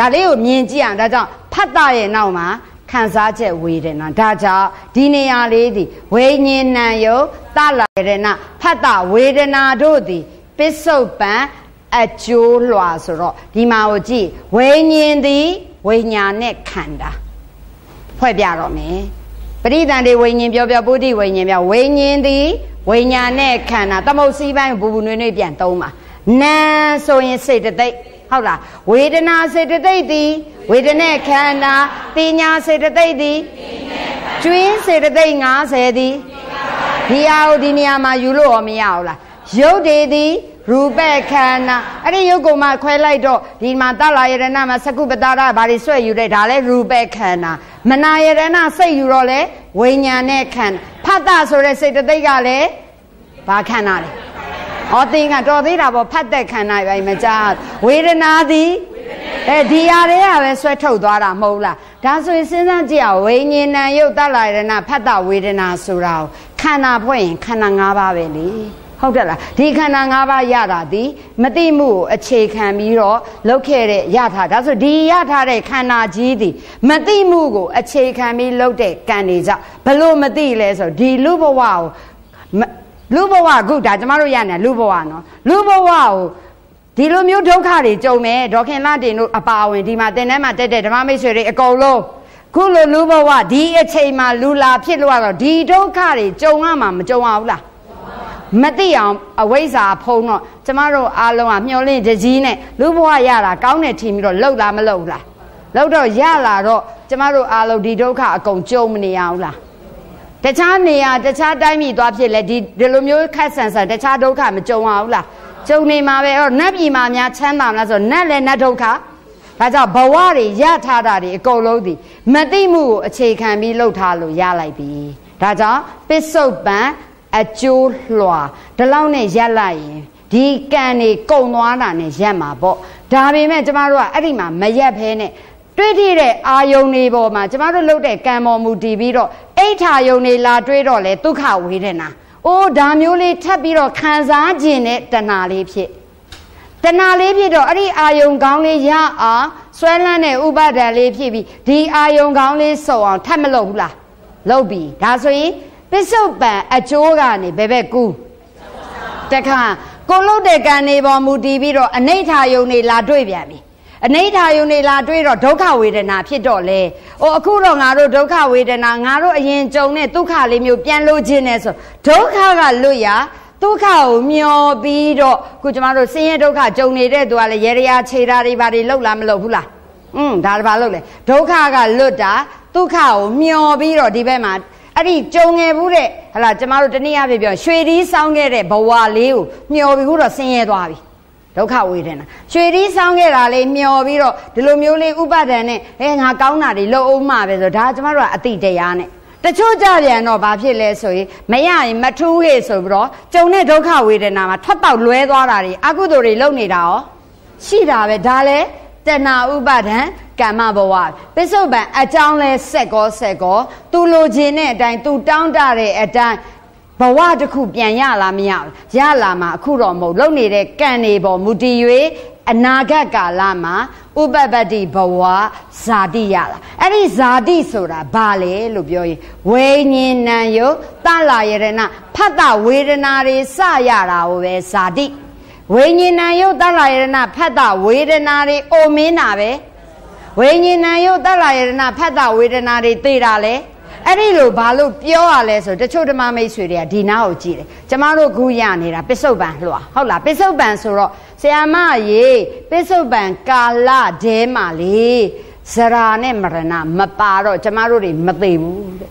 ဒါလေးကိုမြင်ကြည့်အောင်ဒါကြောင့်ဖတ်တာရဲ့နောက်မှာခံစားချက်ဝေဒနာဒါကြောင့်ဒီနေရာလေးသည်ဝိညာဉ်ဏယုတလာရဏဖတ်တာဝေဒနာတို့သည်ပစ္စုပန်အကျိုးလွှာဆိုတော့ဒီမှာကိုကြည့်ဝိညာဉ်သည်ဝိညာဉ်နဲ့ခန္ဓာဖွဲ့ပြတော့မယ်ပရိသန္တိဝိညာဉ်ပြောပြောပုဒိဝိညာဉ်ပြောဝိညာဉ်သည်ဝိညာဉ်နဲ့ခန္ဓာသမုတ်စည်းပိုင်းဘူဘူနွေ့နွေ့ပြန်သုံးပါနာဆိုရင်စေတသိက် ဟုတ်လားဝေဒနာစေတသိက်သည်ဝေဒနဲ့ခန္ဓာပညာစေတသိက်သည်ကျွင်းစေတသိက်90သည်ဒီအားကိုဒီနေရာမှာယူလို့ရောမရဘူးလားရုပ်တွေသည်ရူပခန္ဓာအဲ့ဒီရုပ်ကိုမှခွဲလိုက်တော့ဒီမှာတလာယရဏမှာသကုပတာရဘာတွေဆွဲယူတဲ့ဒါလဲရူပခန္ဓာမနာယရဏစိတ်ယူတော့လဲဝိညာဉ်နဲ့ခန္ဓာဖတ်တာဆိုတဲ့စိတ်တသိက်ကလည်းဘာခန္ဓာလဲ ဟောသင်ကတော်သေးတာပေါ့ဖတ်တဲ့ခန္ဓာပဲမကြားဝေဒနာသည်အဲဒီဟာတွေကပဲဆွဲထုတ်သွားတာမဟုတ်လားဒါဆိုရင်စဉ်းစားကြည့်အောင်ဝိညာဉ်ဏယုတ်တလာယရဏဖတ်တာဝေဒနာဆိုတာကိုခန္ဓာဖွဲ့ရင်ခန္ဓာ၅ပါးပဲလေဟုတ်တယ်လားဒီခန္ဓာ၅ပါးရတာဒီမတိမှုကိုအခြေခံပြီးတော့လုပ်ခဲ့တဲ့ရထားဒါဆိုဒီရထားတဲ့ခန္ဓာကြီးဒီမတိမှုကိုအခြေခံပြီးလုပ်တဲ့ကံတွေကြောင့်ဘလို့မတိလဲဆိုဒီလူဘဝကို လူဘဝခုဒါကျမတို့ရနေလူဘဝနော်လူဘဝကိုဒီလိုမျိုးဒုက္ခတွေကြုံမယ်ဒေါခင်လာတင်တို့အပါအဝင်ဒီမှာတင်ထဲမှာတက်တဲ့ဓမ္မမိတ်ဆွေတွေအကုန်လုံးခုလိုလူဘဝဒီအချိန်မှာလူလာဖြစ်လို့တော့ဒီဒုက္ခတွေကြုံရမှာမကြုံရဘူးလားမသိအောင်အဝိဇ္ဇာဖုံးတော့ကျမတို့အားလုံးကမျောလင့်တကြီးနဲ့လူဘဝရတာကောင်းတယ်ထင်ပြီးတော့လှုပ်လားမလှုပ်လားလှုပ်တော့ရလာတော့ကျမတို့အားလုံးဒီဒုက္ခအကုန်ကြုံမနေရဘူးလား တခြားနေရာတခြားတိုင်းပြည်သွားဖြစ်လဲဒီဒီလိုမျိုးခက်ဆန်ဆန်တခြားဒုက္ခမကြုံအောင်လားကြုံနေမှာပဲအဲ့တော့နတ်ပြည်မှာများချမ်းသာမလားဆိုနတ်လည်းနတ်ဒုက္ခဒါကြောင့်ဘဝတွေရထားတာတွေအကုန်လုံးဒီမသိမှုကိုအခြေခံပြီးလှုပ်ထားလို့ရလိုက်ပြီဒါကြောင့်ပစ္စုပန်အကျိုးလွှာဒီလောက်နဲ့ရက်လိုက်ရင်ဒီကံတွေကုံသွားတာနဲ့ရက်မှာပေါ့ဒါပေမဲ့ကျမတို့ကအဲ့ဒီမှာမရက်ဖဲနဲ့တွေးထည့်တဲ့အာယုန်တွေပေါ်မှာကျမတို့လုပ်တဲ့ကံပေါ်မူတည်ပြီးတော့ အိဋ္ဌာယုန်တွေလာတွေးတော့လေဒုက္ခဝေဒနာအိုးဒါမျိုးလေးထပ်ပြီးတော့ခံစားခြင်းနဲ့တဏှာလေးဖြစ်တဏှာလေးဖြစ်တော့အဲ့ဒီအာယုံကောင်းလေးရအောင်ဆွဲလန်းတဲ့ဥပါဒံလေးဖြစ်ပြီးဒီအာယုံကောင်းလေးစုံအောင်ထပ်မလုပ်ဘူးလားလုပ်ပြီဒါဆိုရင်ပစ္စုပန်အကျိုးကနေဘယ်ဘက်ကူးတခါကိုလုတ်တဲ့ကံနေပေါ်မူတည်ပြီးတော့အနိဋ္ဌာယုံနေလာတွေ့ပြန်ပြီ အနိဋ္ဌာယုံနေလာတွေ့တော့ဒုက္ခဝေဒနာဖြစ်တော့လေ။အိုအခုတော့ငါတို့ဒုက္ခဝေဒနာငါတို့အရင်ကြုံတဲ့ဒုက္ခလေးမျိုးပြန်လို့ခြင်းနဲ့ဆိုဒုက္ခကလွတ်ရဒုက္ခကိုမျောပြီးတော့ခုကျမတို့ဆင်းရဲဒုက္ခကြုံနေတဲ့သူကလည်းရေရခြေတာတွေဘာတွေလှုပ်လားမလှုပ်ဘူးလား။อืมဒါဘာလှုပ်လဲဒုက္ခကလွတ်တာဒုက္ခကိုမျောပြီးတော့ဒီဘက်မှာအဲ့ဒီကြုံငယ်ဘူးတဲ့ဟလာကျမတို့တနည်းအားဖြင့်ပြောရွှေဒီစောင်းခဲ့တဲ့ဘဝလေးကိုမျောပြီးခုတော့ဆင်းရဲသွားပြီ ဒုက္ခဝေဒနာရွှေဒီစောင်းခဲ့တာလေးမျောပြီးတော့ဒီလိုမျိုးလေးဥပါဒဏ်နဲ့အဲငါကောင်းတာတွေလှုပ်အောင်မှပဲဆိုဒါကျမတို့ကအတိတရားနဲ့တချို့ကြပြန်တော့ဘာဖြစ်လဲဆိုရင်မရရင်မထူးဟေ့ဆိုပြီးတော့ကြုံတဲ့ဒုက္ခဝေဒနာမှာထွက်ပေါက်လွဲသွားတာတွေအကုသိုလ်တွေလုပ်နေတာရောရှိတာပဲဒါလည်းတဏှာဥပါဒံကမ္မဘဝပစ္စုပန်အကြောင်းလဲဆက်ကောဆက်ကောသူလိုချင်တဲ့အတိုင်းသူတောင်းတတဲ့အတိုင်း ဘဝတစ်ခုပြန်ရလာမရရလာမှာအခုတော့မဟုတ်လုံနေတဲ့ကံနေပေါ်မူတည်၍အနာဂတ်ကာလမှာဥပပတ္တိဘဝဇာတိရလာအဲ့ဒီဇာတိဆိုတာဘာလဲလို့ပြောရင်ဝိညာဉ်ဏယုတလာယရဏဖတ်တာဝေဒနာတွေစရတာကိုပဲဇာတိဝိညာဉ်ဏယုတလာယရဏဖတ်တာဝေဒနာတွေအိုမင်းတာပဲဝိညာဉ်ဏယုတလာယရဏဖတ်တာဝေဒနာတွေသိတာလဲ အဲ့ဒီလိုဘာလို့ပြောရလဲဆိုတချို့ဓမ္မမိတ်ဆွေတွေကဒီနာကိုကြည့်တယ်ကျမတို့ခုရနေတာပစ္စုပန်လွှာဟုတ်လားပစ္စုပန်ဆိုတော့ဆရာမရေပစ္စုပန်ကာလဒဲမှာလေဇရာနဲ့မရဏမပါတော့ကျမတို့တွေမသိဘူးတဲ့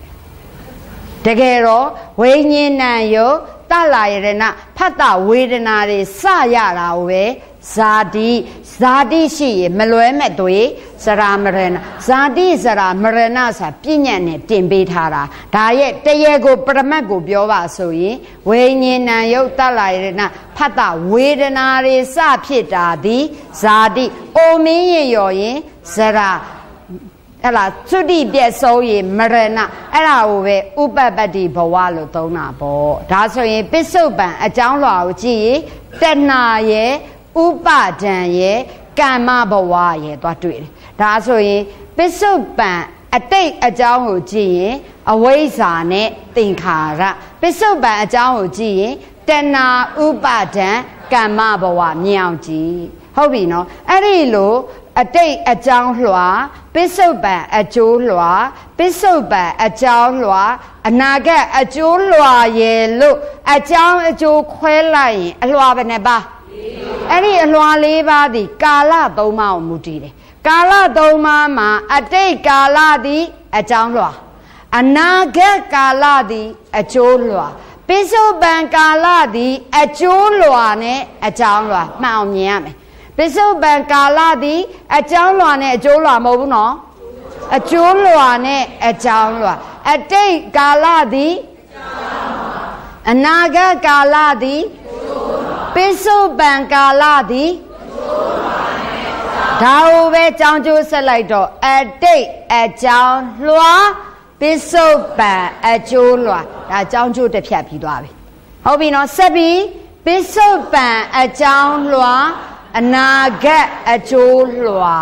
တကယ်တော့ဝိညာဉ်ဏယုတလာယရဏဖတ်တာဝေဒနာတွေစရတာကိုပဲဇာတိဇာတိရှိရင်မလွဲမဲ့သွေ ဇရာမရဏဇာတိဇရာမရဏဆိုပြည့်ညတ်နဲ့တင်ပေးထားတာဒါရဲ့တရေကိုပရမတ်ကိုပြောပါဆိုရင်ဝိညာဉ်ဏယုတ်တလာရဏဖတ်တာဝေဒနာတွေစဖြစ်တာသည်ဇာတိအိုမင်းရရော်ရင်ဇရာအဲ့လားသုတိပြည့်စုံရင်မရဏအဲ့ဒါကိုပဲဥပပတ္တိဘဝလို့သုံးတာပေါ့ဒါဆိုရင်ပစ္စုပန်အကြောင်းလွှာကိုကြည့်ရင်တဏှာရဲ့ဥပဒံရဲ့ ကမ္မဘဝရဲ့သွားတွေ့တယ်ဒါဆိုရင်ပစ္စုပန်အတိတ်အကြောင်းကိုကြည့်ရင်အဝိဇ္ဇာနဲ့သင်္ခါရပစ္စုပန်အကြောင်းကိုကြည့်ရင်တဏှာဥပါဒံကမ္မဘဝမြင်အောင်ကြည့်ဟုတ်ပြီနော်အဲ့ဒီလိုအတိတ်အကြောင်းလွှာပစ္စုပန်အကျိုးလွှာပစ္စုပန်အကြောင်းလွှာအနာဂတ်အကျိုးလွှာရဲ့လို့အကြောင်းအကျိုးခွဲလိုက်ရင်အလွှာဘယ်နှပါ အဲ့ဒီအလွှာလေးပါးသည်ကာလသုံးပါးကိုမူတည်တယ်ကာလသုံးပါးမှာအတိတ်ကာလသည်အကြောင်းလွှာအနာဂတ်ကာလသည်အကျိုးလွှာပိစုပန်ကာလသည်အကျိုးလွှာနဲ့အကြောင်းလွှာမှန်အောင်မြင်ရမယ်ပိစုပန်ကာလသည်အကြောင်းလွှာနဲ့အကျိုးလွှာမဟုတ်ဘူးနော်အကျိုးလွှာနဲ့အကြောင်းလွှာအတိတ်ကာလသည်အနာဂတ်ကာလသည် ပိစုပန်ကာလသည်ဒါဟုပဲကြောင်းကျိုးဆက်လိုက်တော့အတိတ်အကြောင်းလွှာပစ္စုပန်အကျိုးလွှာဒါကြောင်းကျိုးတစ်ဖြတ်ပြီးသွားပြီဟုတ်ပြီနော်ဆက်ပြီးပစ္စုပန်အကြောင်းလွှာအနာဂတ်အကျိုးလွှာ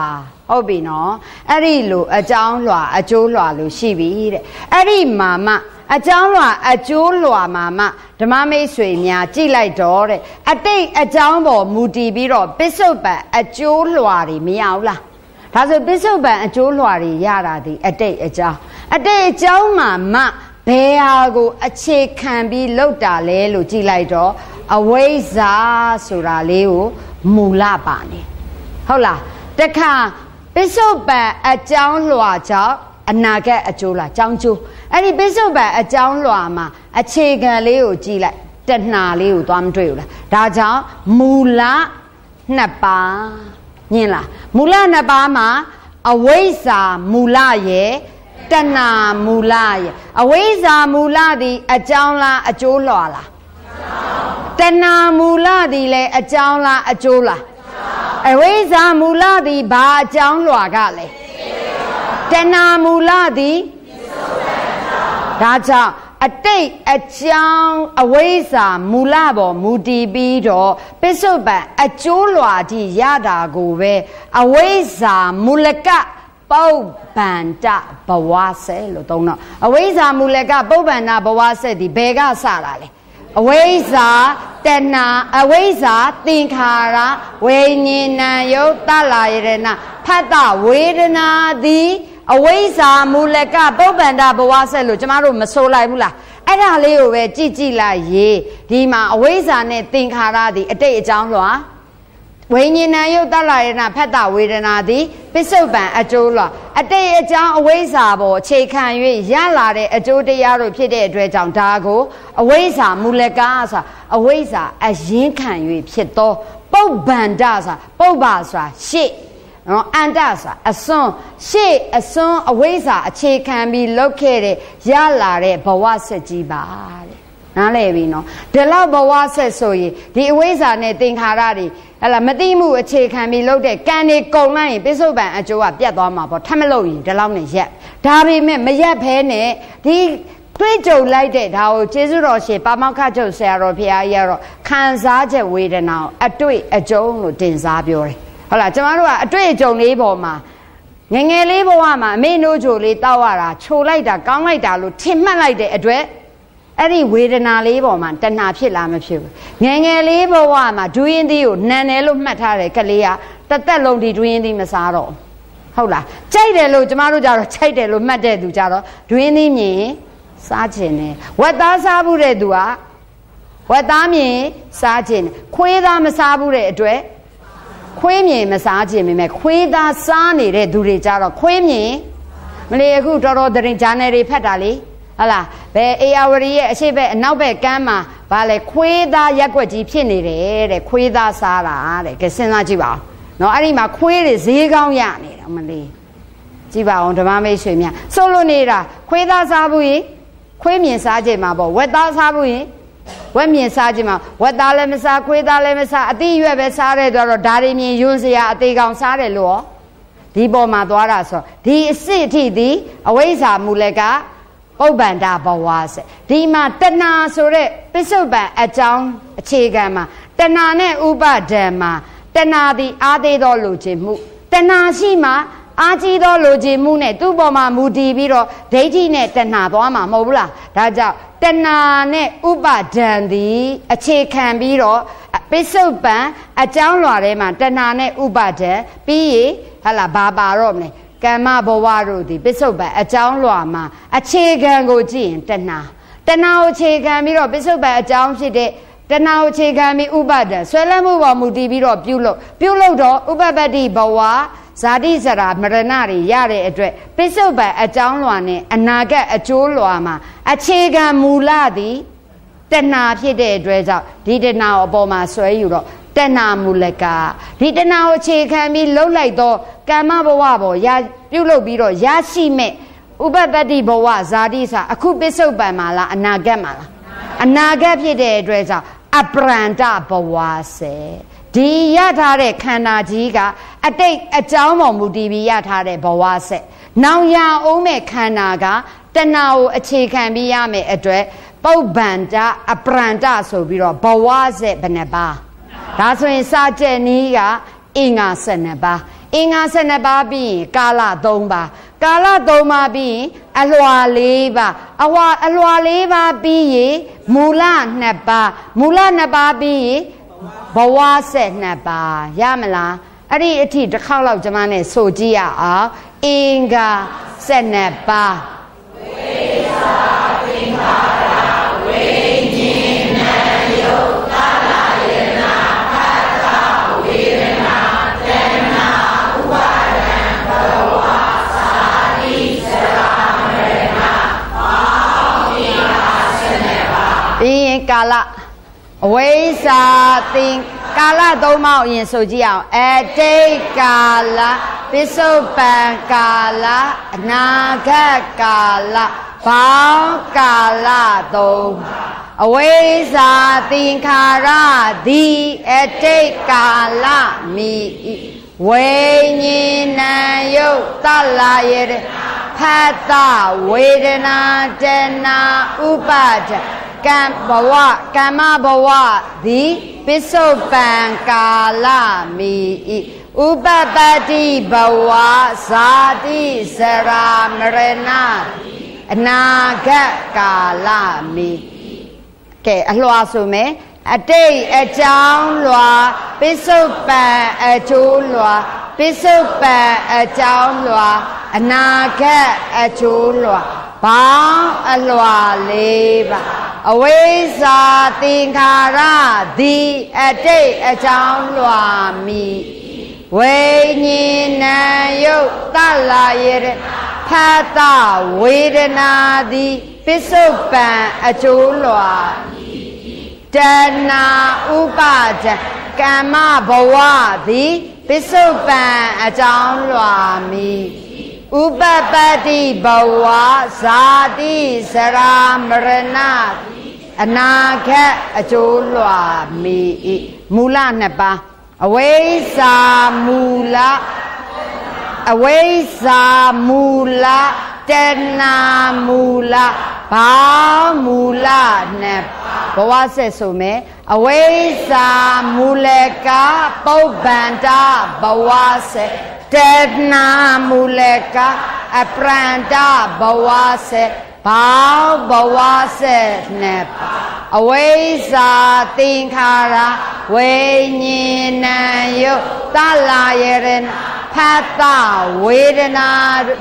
ဟုတ်ပြီနော်အဲ့ဒီလိုအကြောင်းလွှာအကျိုးလွှာလို့ရှိပြီတဲ့အဲ့ဒီမှာမှ အကြောင်းလွှာအကျိုးလွှာမှာမှဓမ္မမိတ်ဆွေများကြည့်လိုက်တော့တဲ့အတိတ်အကြောင်းပေါ်မူတည်ပြီးတော့ပစ္စုပန်အကျိုးလွှာတွေမရဘူးလားဒါဆိုပစ္စုပန်အကျိုးလွှာတွေရတာဒီအတိတ်အကြောင်းအတိတ်အကြောင်းမှာမှဘယ်ဟာကိုအခြေခံပြီးလောက်တာလဲလို့ကြည့်လိုက်တော့အဝိဇ္ဇာဆိုတာလေးကိုမူလပါနေဟုတ်လားတခါပစ္စုပန်အကြောင်းလွှာကြောင့်အနာဂတ်အကျိုးလားကြောင်းကျိုး အဲ့ဒီပစ္စုပန်အကြောင်းလွှာမှာအခြေခံလေးကိုကြည့်လိုက်တဏှာလေးကိုသွားမတွေ့ဘူးလားဒါကြောင့်မူလနှစ်ပါးညင်လားမူလနှစ်ပါးမှာအဝိဇ္ဇာမူလရဲ့တဏှာမူလရဲ့အဝိဇ္ဇာမူလသည်အကြောင်းလားအကျိုးလွှာလားတဏှာမူလသည်လည်းအကြောင်းလားအကျိုးလားအဝိဇ္ဇာမူလသည်ဘာအကြောင်းလွှာကလဲတဏှာမူလသည် ဒါကြောင့်အတိတ်အကြောင်းအဝိဇ္ဇာမူလပေါ်မူတည်ပြီးတော့ပစ္စုပန်အကျိုးလွှာတိရတာကိုပဲအဝိဇ္ဇာမူလကပုပ္ပန္တဘဝဆက်လို့သုံးတော့အဝိဇ္ဇာမူလကပုပ္ပန္တဘဝဆက်ဒီဘယ်ကစတာလဲအဝိဇ္ဇာတဏအဝိဇ္ဇာသင်္ခါရဝိညာဏယုတ်တလာယရဏဖတ်တဝေဒနာသည် အဝိဇ္ဇာမူလကပုပ္ပန္တဘဝဆက်လို့ကျမတို့မဆိုလိုက်ဘူးလားအဲ့ဒါလေးကိုပဲကြည့်ကြည့်လိုက်ရေဒီမှာအဝိဇ္ဇာနဲ့သင်္ခါရသည်အတိတ်အကြောင်းလွှာဝိညာဏယုတ်တလာရဏဖတ်တဝေဒနာသည်ပစ္စုပန်အကျိုးလွှာအတိတ်အကြောင်းအဝိဇ္ဇာပေါ်အခြေခံ၍ရလာတဲ့အကျိုးတရားတို့ဖြစ်တဲ့အတွက်ကြောင့်ဒါကိုအဝိဇ္ဇာမူလကဆိုအဝိဇ္ဇာအရင်ခံ၍ဖြစ်သောပုပ္ပန္တဆိုပုပ္ပါဆိုတာရှေ့ နော်အန္တဆိုတာအစွန်းရှေ့အစွန်းအဝိဇ္ဇာအခြေခံပြီးလောက်ခဲ့တဲ့ရလာတဲ့ဘဝဆက်ကြီးပါတဲ့နားလည်ပြီနော်ဒီလောက်ဘဝဆက်ဆိုရင်ဒီအဝိဇ္ဇာနဲ့သင်္ခါရတွေဟလာမသိမှုအခြေခံပြီးလုပ်တဲ့ကံတွေကုန်လိုက်ရင်ပိစုပန်အကျိုးကပြတ်သွားမှာပေါ့ထပ်မလုပ်ရင်ဒီလောက်နဲ့ရက်ဒါပေမဲ့မရက်ဖဲနဲ့ဒီတွေးကြုံလိုက်တဲ့ဒါကိုကျေးဇူးတော်ရှင်ပါမောက္ခချုပ်ဆရာတော်ဘုရားကြီးကတော့ခံစားချက်ဝေဒနာကိုအတွေ့အကြုံလို့တင်စားပြောတယ် ဟုတ်လားကျမတို့ကအတွေ့အကြုံလေးပေါ်မှာငငယ်လေးဘဝမှာအမေနိုးချိုလေးတောက်ရတာချိုလိုက်တာကောင်းလိုက်တာလို့ထင်မှတ်လိုက်တဲ့အတွက်အဲ့ဒီဝေဒနာလေးပေါ်မှာတဏှာဖြစ်လားမဖြစ်ဘူးငယ်ငယ်လေးဘဝမှာဒူးရင်သီးကိုနန်တယ်လို့မှတ်ထားတယ်ကလေးကတသက်လုံးဒီဒူးရင်သီးမစားတော့ဟုတ်လားကြိုက်တယ်လို့ကျမတို့ကြတော့ကြိုက်တယ်လို့မှတ်တဲ့သူကြတော့ဒူးရင်သီးမြင်စားခြင်းနဲ့ဝက်သားစားဘူးတဲ့သူကဝက်သားမြင်စားခြင်းခွေးသားမစားဘူးတဲ့အတွက် ခွေးမြင်မစားခြင်းမိမဲ့ခွေးသားစားနေတဲ့သူတွေကြတော့ခွေးမြင်မလေးအခုတော်တော်တရင်ဂျာနယ်တွေဖတ်တာလေဟလာဘယ်အေယာဝရီရဲ့အရှိဘက်အနောက်ဘက်ကမ်းမှာဗာလဲခွေးသားရက်ွက်ကြီးဖြစ်နေတယ်တဲ့ခွေးသားစားတာတဲ့ကဲစဉ်းစားကြည့်ပါဦးနော်အဲ့ဒီမှာခွေးတွေဈေးကောင်းရနေတယ်မလေးကြည့်ပါအောင်ဓမ္မမိတ်ဆွေများဆိုလို့နေတာခွေးသားစားဘူးရင်ခွေးမြင်စားခြင်းမှာပေါ့ဝက်သားစားဘူးရင် ဝက်မြင်စားခြင်းမှာဝက်သားလည်းမစားခွေးသားလည်းမစားအတိရွက်ပဲစားတဲ့တော့ဒါတွေမြင်ယွန်းစရာအသေးကောင်စားတယ်လို့ဒီပေါ်မှာသွားတာဆိုဒီအစ်စ်အထိဒီအဝိဇ္ဇာမူလကပုပ္ပန္တဘဝစေဒီမှာတဏှာဆိုတဲ့ပစ္စုပန်အကြောင်းအခြေခံမှာတဏှာနဲ့ဥပဒံမှာတတဏှာသည်အားသေးသောလိုချင်မှုတဏှာရှိမှ အာကြီးသောလိုချင်မှုနဲ့သူ့ပေါ်မှာမူတည်ပြီးတော့ဒိဋ္ဌိနဲ့တဏှာသွားမှာမဟုတ်ဘူးလားဒါကြောင့်တဏှာနဲ့ဥပါဒံသည်အခြေခံပြီးတော့ပိစုပန်အကြောင်းလွာထဲမှာတဏှာနဲ့ဥပါဒံပြီးရဟလာဘာပါတော့မလဲကမ္မဘဝတို့သည်ပိစုပန်အကြောင်းလွာမှာအခြေခံကိုကြည့်ရင်တဏှာတဏှာကိုအခြေခံပြီးတော့ပိစုပန်အကြောင်းဖြစ်တဲ့တဏှာကိုအခြေခံပြီးဥပါဒံဆွဲလန်းမှုပေါ်မူတည်ပြီးတော့ပြုလုပ်ပြုလုပ်တော့ဥပပတ္တိဘဝ ဇာတိစရာမရဏတွေရတဲ့အတွက်ပိစုပန်အကြောင်းလွာနဲ့အနာဂတ်အကျိုးလွာမှာအခြေခံမူလသည်တဏှာဖြစ်တဲ့အတွက်ကြောင့်ဒီတဏှာအပေါ်မှာဆွဲယူတော့တဏှာမူလကဒီတဏှာကိုအခြေခံပြီးလှုပ်လိုက်တော့ကမ္မဘဝပေါ်ရပြုတ်လုပ်ပြီးတော့ရရှိမဲ့ဥပပတ္တိဘဝဇာတိစာအခုပစ္စုပန်မှာလားအနာဂတ်မှာလားအနာဂတ်ဖြစ်တဲ့အတွက်ကြောင့်အပရန္တဘဝစေ ဒီရထားတဲ့ခန္ဓာကြီးကအတိတ်အကြောင်းပေါ်မူတည်ပြီးရထားတဲ့ဘဝဆက်။နောင်ရအောင်မဲ့ခန္ဓာကတဏှာကိုအခြေခံပြီးရမယ်အတွက်ပုပ္ပန္တအပရန္တဆိုပြီးတော့ဘဝဆက်ဘယ်နှပါ။ဒါဆိုရင်စာကျက်နည်းကအင်္ဂါ12ပါးအင်္ဂါ12ပါးပြီးရင်ကာလ3ပါးကာလ3ပါးပြီးရင်အလွာ4ပါးအဝါအလွာ4ပါးပြီးရင်မူလ2ပါးမူလ2ပါးပြီးရင် ဘဝဆက်နှစ်ပါးရမလားအဲ့ဒီအထိတစ်ခေါက်လောက်ကျွန်မနဲ့ဆိုကြည့်ရအောင်အင်္ဂါဆက်နှစ်ပါးဝိသာသင်္ခါရဝိညာဉ်နာယုတ်သလာယနာဖတ်တာဝေဒနာတဏ္ဏဥပါဒံဘဝသာတိစရာမရဏဘောင်းအင်္ဂါဆက်နှစ်ပါးပြီးရင်ကာလ အဝိဇ္ဇာသင်ကာလသုံးပါးအရင်ဆိုကြည့်အောင်အတိတ်ကာလပစ္စုပန်ကာလအနာဂတ်ကာလဘောင်းကာလသုံးအဝိဇ္ဇာသင်္ခါရသည်အတိတ်ကာလမိဝိညာဉ်ယုတ်တလာရဖတ်တဝေဒနာတဏဥပါဒ ကံဘဝကမ္မဘဝသည်ပစ္စုပန်ကာလမိဤဥပပတ္တိဘဝဇာတိစရာမရဏအနာဂတ်ကာလမိကဲအလွှာဆိုမယ်အတိတ်အကြောင်းလွာပစ္စုပန်အကျိုးလွာပစ္စုပန်အကြောင်းလွာအနာဂတ်အကျိုးလွာဘောင်းအလွာလေးပါ အဝိဇ္ဇာသင်္ခါရသည်အတိတ်အကြောင်းလွာမိဝိညာဉ်ယုတ်တလာရဖတ်တဝေဒနာသည်ပစ္စုပန်အကျိုးလွာတဏဥပါဒကမ္မဘဝသည်ပစ္စုပန်အကြောင်းလွာမိဥပပတ္တိဘဝဇာတိစရာမရဏ အနာဂတ်အကျိုးလွာမိဤမူလနှစ်ပါးအဝိဇ္ဇာမူလအဝိဇ္ဇာမူလတဏမူလဘာမူလနဲ့ဘဝဆက်ဆိုမယ်အဝိဇ္ဇာမူလကပုပ္ပန္တဘဝဆက်တဏမူလကအပရန္တဘဝဆက် ဘောင်းဘဝဆက်နဲ့အဝိဇ္ဇာသင်္ခါရဝိညာဉ်ယုတ်တလာယရဏဖတ်တဝေဒနာ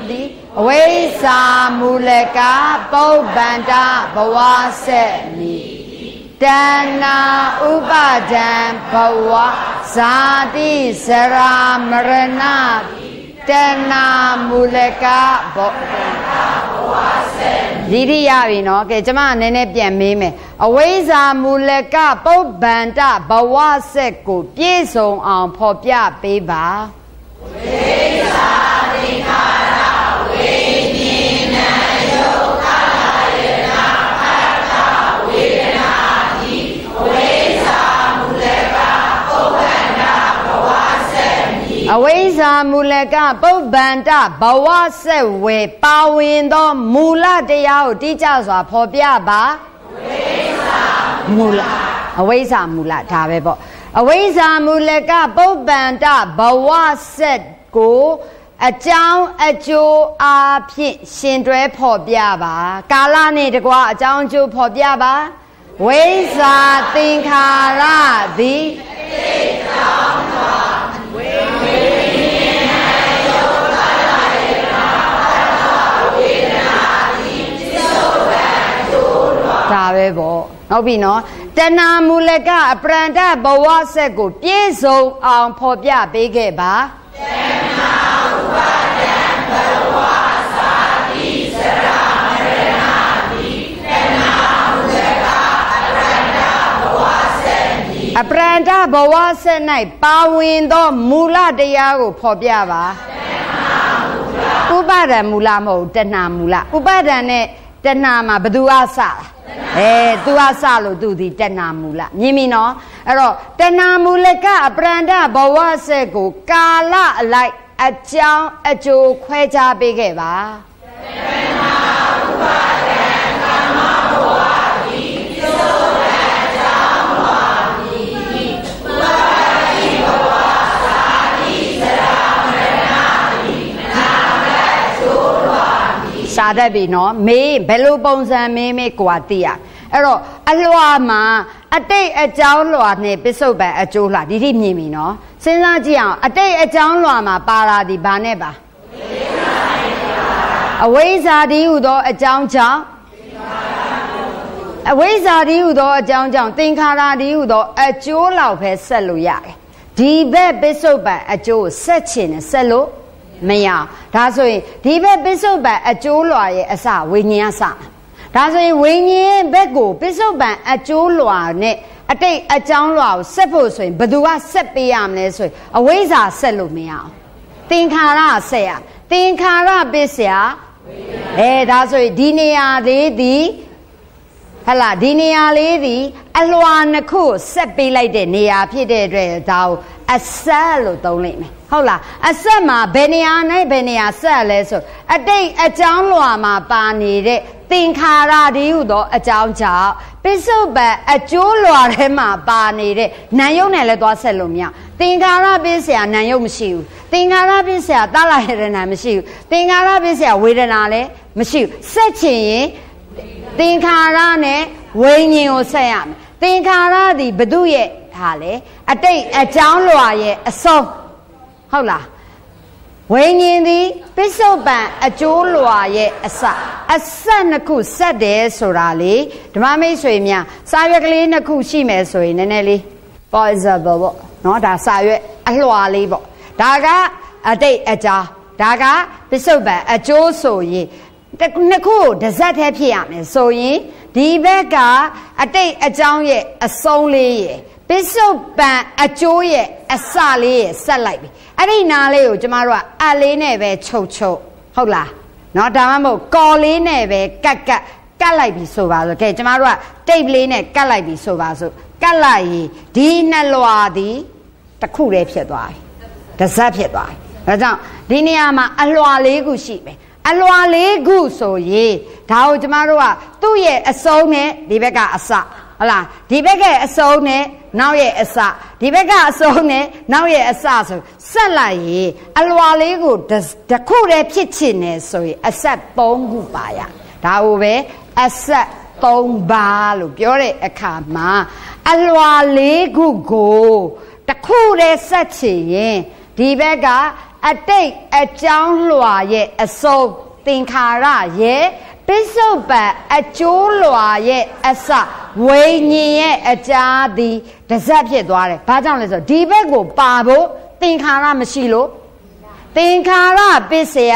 ဒီအဝိဇ္ဇာမူလကပုပ္ပန္တဘဝဆက်နိတဏဥပါဒံဘဝဇာတိစရာမရဏတ ဏမူလကဘောဒီရိရပြီနော်ကဲကျမနည်းနည်းပြန်မေးမယ်အဝိဇ္ဇာမူလကပုပ္ပန္တဘဝဆက်ကို ပြည့်စုံအောင်ဖော်ပြပေးပါဝိဇ္ဇာ အဝိဇ္ဇာမူလကပုပ္ပန္တဘဝဆက်ဝေပါဝင်သောမူလတရားကိုတိကျစွာဖော်ပြပါဝိဇ္ဇာမူလအဝိဇ္ဇာမူလဒါပဲပေါ့အဝိဇ္ဇာမူလကပုပ္ပန္တဘဝဆက်ကိုအကြောင်းအကျိုးအားဖြင့်ရှင်တွဲဖော်ပြပါ ကာလနဲ့တကွာအကြောင်းအကျိုးဖော်ပြပါဝိဇ္ဇာသင်္ခါရသည်သိကြောင်း ဒါပဲပေါ့ဟုတ်ပြီနော်တဏမူလကအပရန္တဘဝဆက်ကို ပြည့်စုံအောင်ဖော်ပြပေးခဲ့ပါတဏဥပါဒံဘဝသာတိစရမရဏတိတဏမူလကအပရန္တဘဝဆက်အပရန္တဘဝဆက်၌ပါဝင်သောမူလတရားကိုဖော်ပြပါဥပါဒံမူလမဟုတ်တဏမူလဥပါဒံနဲ့တဏမှာဘသူအစလား အဲသူကစလို့သူဒီတဏမူလမြင်ပြီနော်အဲ့တော့တဏမူလကအပရန္တဘဝဆက်ကိုကာလအလိုက်အကြောင်းအကျိုးခွဲခြားပေးခဲ့ပါတဏဥပါဒံကာမဘဝတိသုဒ္ဓအကြောင်းဘဝတိဥပါတိဘဝသာတိစရာမရဏတိနာမကျိုးဘဝတိစာတတ်ပြီနော်မေးဘယ်လိုပုံစံမေးမေးကွာတိရ အဲ့တော့အလွာမှာအတိတ်အကြောင်းလွာနဲ့ပစ္စုပန်အကျိုးလှဒီထိမြင်ပြီနော်စဉ်းစားကြည့်အောင်အတိတ်အကြောင်းလွာမှာပါလာဒီဘာနဲ့ပါအဝိဇ္ဇာဒီဟုသောအကြောင်းကြောင့်အဝိဇ္ဇာဒီဟုသောအကြောင်းကြောင့်သင်္ခါရဒီဟုသောအကျိုးလောက်ပဲဆက်လို့ရတယ်ဒီဘက်ပစ္စုပန်အကျိုးဆက်ချင်တယ်ဆက်လို့မရဒါဆိုရင်ဒီဘက်ပစ္စုပန်အကျိုးလွာရဲ့အစဝိညာဉ်အစ ဒါဆိုရင်ဝိညာဉ်ဘက်ကိုပစ္စုပန်အကျိုးလွာနဲ့အတိတ်အကြောင်းလွာကိုဆက်ဖို့ဆိုရင်ဘသူကဆက်ပေးရမလဲဆိုရင်အဝိဇ္ဇာဆက်လို့မရအောင်သင်္ခါရဆက်ရသင်္ခါရပစ္စယအဲဒါဆိုရင်ဒီနေရာလေးဒီ ဟလာဒီနေရာလေးဒီအလွာနှစ်ခုဆက်ပေးလိုက်တဲ့နေရာဖြစ်တဲ့အတွက်ဒါကိုအဆက်လို့သုံးလိုက်မယ်ဟုတ်လားအဆက်မှာဘယ်နေရာနဲ့ဘယ်နေရာဆက်လဲဆိုအတိတ်အကြောင်းလွာမှာပါနေတဲ့သင်္ခါရဒီဟုသောအကြောင်းကြောင့်ပိစုပန်အကျိုးလွာထဲမှာပါနေတဲ့နာယုံနဲ့လည်းသွားဆက်လို့မရသင်္ခါရပစ္စယနာယုံမရှိဘူးသင်္ခါရပစ္စယတာလာရဏမရှိဘူးသင်္ခါရပစ္စယဝေဒနာလည်းမရှိဘူးဆက်ချင်ရင် သင်္ခါရနဲ့ဝိညာဉ်ကိုဆက်ရမယ်သင်္ခါရသည်ဘု து ရဲ့ဟာလေအတိတ်အကြောင်းလွာရဲ့အဆုံးဟုတ်လားဝိညာဉ်သည်ပစ္စုပန်အကျိုးလွာရဲ့အစအဆက်နှစ်ခုဆက်တယ်ဆိုတာလေဓမ္မမိတ်ဆွေများစာရွက်ကလေးနှစ်ခုရှိမယ်ဆိုရင်နည်းနည်းလေး possible ပေါ့နော်ဒါစာရွက်အလွှာလေးပေါ့ဒါကအတိတ်အကြောင်းဒါကပစ္စုပန်အကျိုးဆိုရင် နှစ်ခုတစ်စက်တည်းဖြစ်ရမယ်ဆိုရင်ဒီဘက်ကအတိတ်အကြောင်းရဲ့အဆုံးလေးရဲ့ပစ္စုပန်အကျိုးရဲ့အစလေးရဲ့ဆက်လိုက်ပြီအဲ့ဒီနာလေးကိုကျမတို့ကအလေးနဲ့ပဲချုပ်ချုပ်ဟုတ်လားနော်ဒါမှမဟုတ်ကော်လေးနဲ့ပဲကတ်ကတ်ကတ်လိုက်ပြီဆိုပါဆိုကဲကျမတို့ကတိတ်လေးနဲ့ကတ်လိုက်ပြီဆိုပါဆိုကတ်လိုက်ရင်ဒီနှလွာသည်တစ်ခုတည်းဖြစ်သွားပြီတစ်စက်ဖြစ်သွားပြီဒါကြောင့်ဒီနေရာမှာအလွာလေးခုရှိမယ် အလွာလေးခုဆိုရင်ဒါကိုကျမတို့ကသူ့ရဲ့အစုံနဲ့ဒီဘက်ကအစဟုတ်လားဒီဘက်ကအစုံနဲ့နောက်ရဲ့အစဒီဘက်ကအစုံနဲ့နောက်ရဲ့အစဆိုဆက်လိုက်ရင်အလွာလေးကိုတခုတည်းဖြစ်ချင်နေဆိုရင်အဆက်၃ခုပါရဒါကိုပဲအဆက်၃ပါလို့ပြောတဲ့အခါမှာအလွာလေးခုကိုတခုတည်းဆက်ချင်ရင်ဒီဘက်က အတိတ်အကြောင်းလွှာရဲ့အစုံသင်္ခါရရဲ့ပစ္စုပန်အကျိုးလွာရဲ့အစဝိညာဉ်ရဲ့အကြာသည်တစ်စက်ဖြစ်သွားတယ်။ဘာကြောင့်လဲဆိုတော့ဒီဘက်ကိုပါဖို့သင်္ခါရမရှိလို့သင်္ခါရပစ္စယ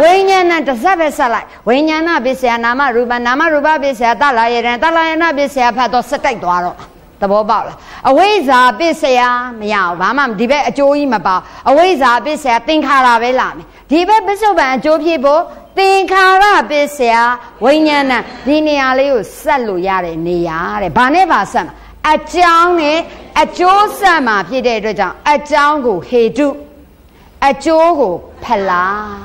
ဝိညာဏတစ်စက်ပဲဆက်လိုက်ဝိညာဏပစ္စယနာမရူပနာမရူပပစ္စယတလာယရံတလာယနာပစ္စယဖတ်တော့စတိုက်သွားတော့ သဘောပေါက်လားအဝိဇ္ဇာပစ္စယမရဘူးဘာမှဒီဘက်အကျိုးကြီးမပေါအဝိဇ္ဇာပစ္စယသင်္ခါရပဲလာမယ်ဒီဘက်ပစ္စုပန်အကျိုးဖြစ်ဖို့သင်္ခါရပစ္စယဝိညာဏဒီနေရာလေးကိုဆက်လို့ရတဲ့နေရာတဲ့ဘာနဲ့ပါဆက်မှာအကြောင်းနဲ့အကျိုးဆက်မှာဖြစ်တဲ့အတွက်ကြောင့်အကြောင်းကိုဟေတုအကျိုးကိုဖလား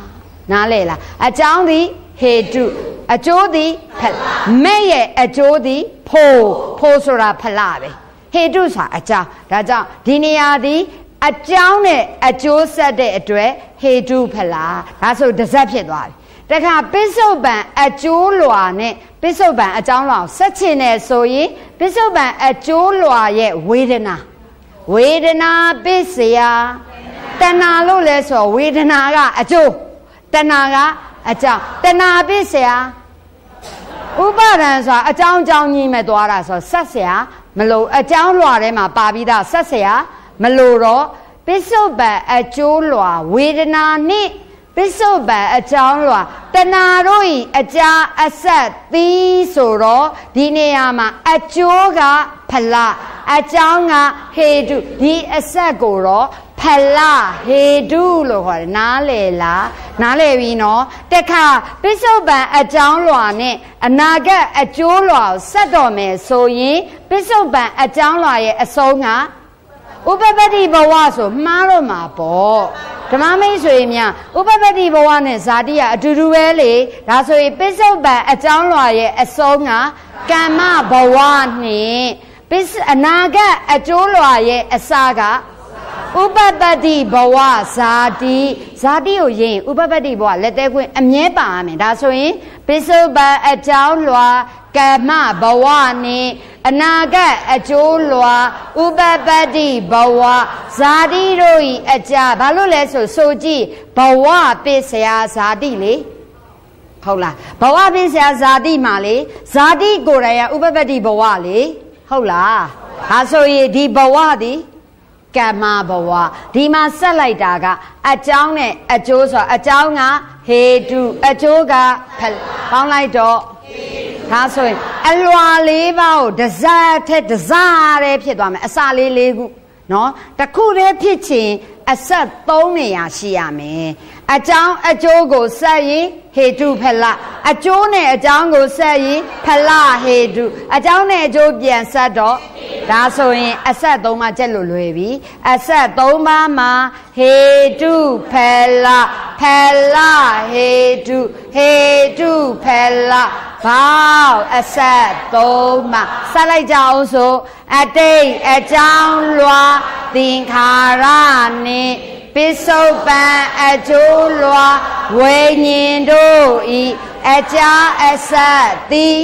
နားလေလားအကြောင်းသည် ဟေတုအကျိုးသည်ဖလားမဲ့ရဲ့အကျိုးသည်ဖိုးဖိုးဆိုတာဖလားပဲဟေတုဆိုတာအကြောင်းဒါကြောင့်ဒီနေရာဒီအကြောင်းနဲ့အကျိုးဆက်တဲ့အတွက်ဟေတုဖလားဒါဆိုတစ်စက်ဖြစ်သွားပြီတခါပစ္စုပန်အကျိုးလွာနဲ့ပစ္စုပန်အကြောင်းလွာကိုဆက်ချင်တယ်ဆိုရင်ပစ္စုပန်အကျိုးလွာရဲ့ဝေဒနာဝေဒနာပစ္စယတဏှာလို့လဲဆိုဝေဒနာကအကျိုးတဏှာက အကြောင်းတဏှာပစ္စယဥပါဒံဆိုတာအကြောင်းအကြောင်းကြီးမဲ့သွားတာဆိုဆက်เสียမလို့အကြောင်းလွာထဲမှာပါပြီးသားဆက်เสียမလို့တော့ပစ္စုပန်အကျိုးလွာဝေဒနာနှင့် ပစ္စုပန်အကြောင်းလွာတဏှာတို့ဤအကြာအဆက်သီးဆိုတော့ဒီနေရာမှာအကျိုးကဖလအကြောင်းကဟေတုဒီအဆက်ကိုတော့ဖလဟေတုလို့ခေါ်တယ်နားလေလားနားလေပြီနော်တခါပစ္စုပန်အကြောင်းလွာနဲ့အနာဂတ်အကျိုးလွာကိုဆက်တော်မယ်ဆိုရင်ပစ္စုပန်အကြောင်းလွာရဲ့အဆုံးကဥပပတ္တိဘဝဆိုမှားတော့မှာပေါ့ ဓမ္မမိတ်ဆွေများဥပပတ္တိဘဝနဲ့ဇာတိကအတူတူပဲလေဒါဆိုရင်ပစ္စုပန်အကြောင်းလွာရဲ့အဆုံးကကမ္မဘဝနဲ့ပစ္စအနာဂတ်အကျိုးလွာရဲ့အစကဥပပတ္တိဘဝဇာတိဇာတိကိုရင်ဥပပတ္တိဘဝလက်သေးခွင့်အမြဲပါရမယ်ဒါဆိုရင်ပစ္စုပန်အကြောင်းလွာ ကမ္မဘဝနဲ့အနာဂတ်အကျိုးလွာဥပပတ္တိဘဝဇာတိတို့ဤအကြဘာလို့လဲဆိုဆိုကြည့်ဘဝပစ္စယဇာတိလေဟုတ်လားဘဝပစ္စယဇာတိမှာလေဇာတိကိုယ်တိုင်ကဥပပတ္တိဘဝလေဟုတ်လားဒါဆိုရင်ဒီဘဝသည်ကမ္မဘဝဒီမှာဆက်လိုက်တာကအကြောင်းနဲ့အကျိုးဆိုအကြောင်းကဟေတုအကျိုးကပေါင်းလိုက်တော့ ဒါဆိုရင်အလွာလေးပါးကိုဒဇတ်ထက်ဒဇရဲဖြစ်သွားမယ်အစာလေးလေးခုနော်တခုတည်းဖြစ်ချင်းအဆက်၃နေရာရှိရမယ်အကြောင်းအကျိုးကိုဆက်ရင်ဟေတုဖလအကျိုးနဲ့အကြောင်းကိုဆက်ရင်ဖလဟေတုအကြောင်းနဲ့အကျိုးပြန်ဆက်တော့ဒါဆိုရင်အဆက်၃ပါးကျက်လို့လွယ်ပြီအဆက်၃ပါးမှာဟေတုဖလဖလဟေတုဟေတုဖလ ဘောက်အဆက်၃ပါးဆက်လိုက်ကြအောင်ဆိုအတိတ်အကြောင်းလွာသင်္ခါရနှင့်ပစ္စုပန်အကျိုးလွာဝိညာဉ်တို့ဤအကြာအဆက်သည်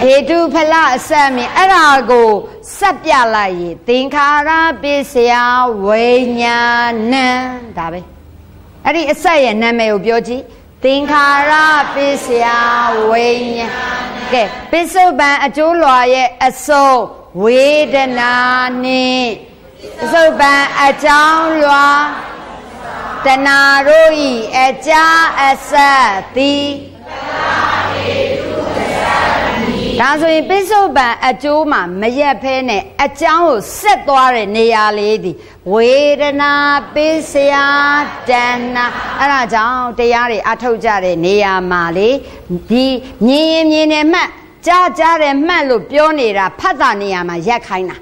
ဟေတုဖလအဆက်မြင်အဲ့ဒါကိုဆက်ပြလိုက်ရင်သင်္ခါရပစ္စယဝိညာဏံဒါပဲအဲ့ဒီအဆက်ရဲ့နာမည်ကိုပြောကြည့် သင်္ခါရပစ္စယဝိညာကဲပစ္စုပန်အကျိုးလွာရဲ့အစိုးဝေဒနာနှင့်ပစ္စုပန်အကြောင်းလွာတဏှာတို့ဤအကြာအဆက်သည် ဒါဆိုရင်ပိဿုပန်အကျိုးမှာမရက်ဖဲနဲ့အကြောင်းကိုဆက်သွားတဲ့နေရာလေးဒီဝေဒနာပိစယတဏအဲ့ဒါကြောင့်တရားတွေအထုတ်ကြတဲ့နေရာမှာလေဒီမြင်ရင်မြင်တယ်မှတ်ကြားကြားတယ်မှတ်လို့ပြောနေတာဖတ်တာနေရာမှာရက်ခိုင်းတာ